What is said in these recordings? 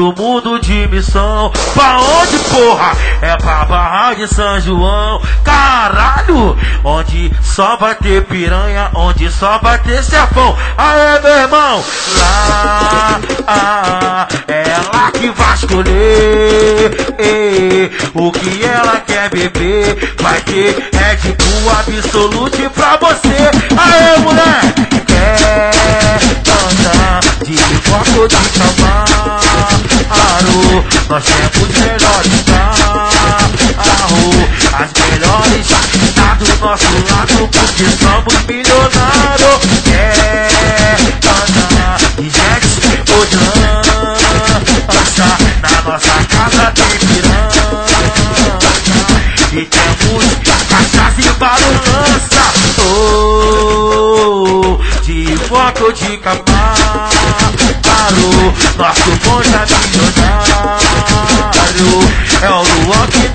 todo mundo de missão. Pra onde, porra? É pra Barra de São João. Caralho! Onde só vai ter piranha, onde só vai ter chefão. Aê, meu irmão! Lá, ah, é ela que vai escolher eh, o que ela quer beber. Vai ter Red Bull Absolute pra você. Aê, mulher! Quer andar de foto Camaro? Nós temos melhores carros, as melhores tá do nosso lado porque somos milionários. De jet ou de lancha? Na nossa casa tem piranha e temos cachaça e balança. Oh, de foto de Camaro, nosso bonde é milionário. É o Luan que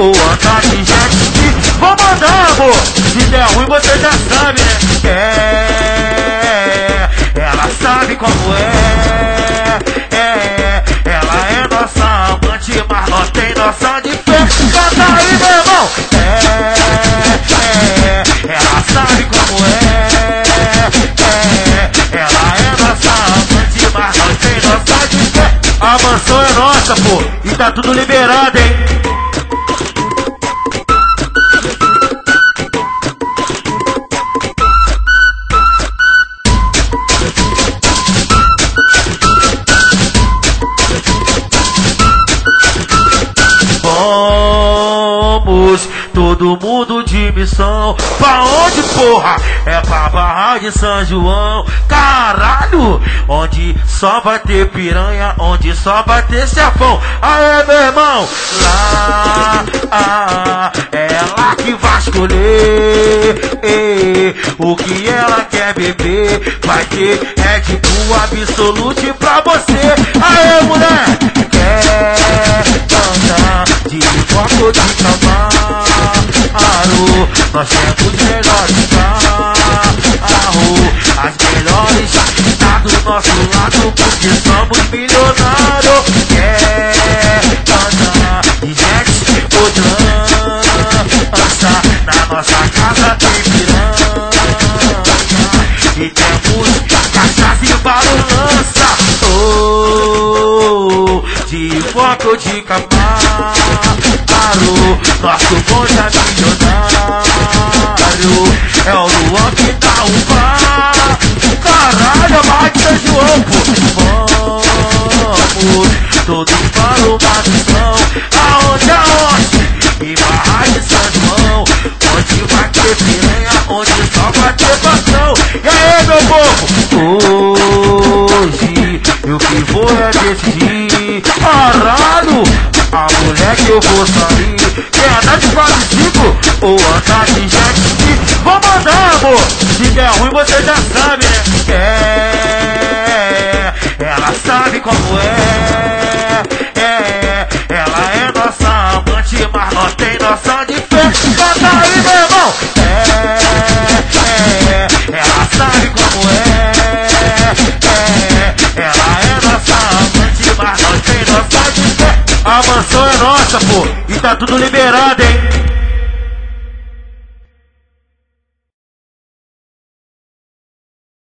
ou andar de jet? Vou mandar, amor. Se der ruim, você já sabe, né? É, ela sabe como é. É, ela é nossa amante, mas nós tem noção de fé. Canta aí, meu irmão. É, é, ela sabe como é. É, ela é nossa amante, mas nós tem noção de fé. A mansão é nossa, pô, e tá tudo liberado, hein? Todo mundo de missão. Pra onde, porra? É pra Barra de São João. Caralho! Onde só vai ter piranha, onde só vai ter chefão. Aê, meu irmão! Lá, ah, é ela que vai escolher eh, o que ela quer beber. Vai ter Red Bull Absolute pra você. Aê, mulher! Nós temos melhores carros, as melhores tá do nosso lado porque somos milionários. Jet ou de lancha? Na nossa casa tem piranha e temos cachaça e balança. Oh, de foto de Camaro, nosso bonde é. É o Luan que dá o par. Caralho, a máquina de ovo. Vamos todos para o missão. Aonde, aonde? Em Barra de São João. Onde vai ter piranha, onde só vai ter patrão. E aí, meu povo? Hoje eu que vou é decidir. Caralho, vou. Quer andar de 45 ou andar de jet ski? Vou mandar, amor. Se der ruim, você já sabe, né? É, ela sabe como é. É, ela é nossa amante, mas nós tem noção de fé. Canta aí, meu irmão. É, é, ela sabe como. É, A mansão é nossa, pô, e tá tudo liberado, hein?